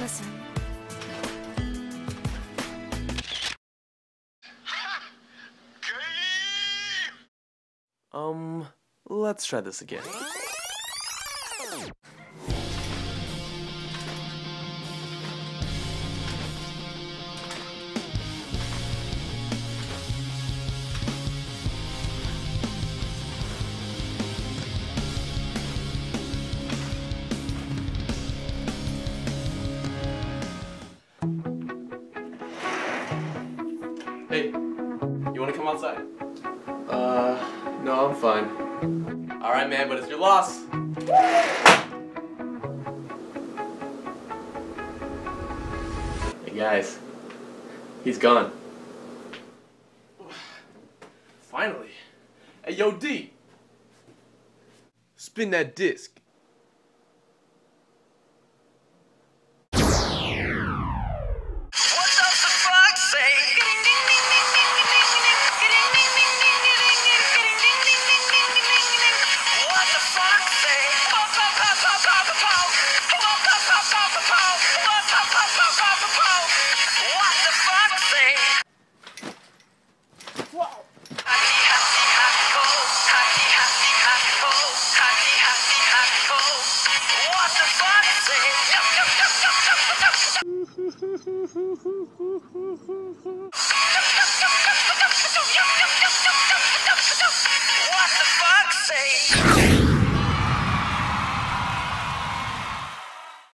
Listen. um, let's try this again. Hey, you wanna come outside? Uh, no, I'm fine. Alright, man, but it's your loss. Hey, guys. He's gone. Finally. Hey, yo, D. Spin that disc. What the fuck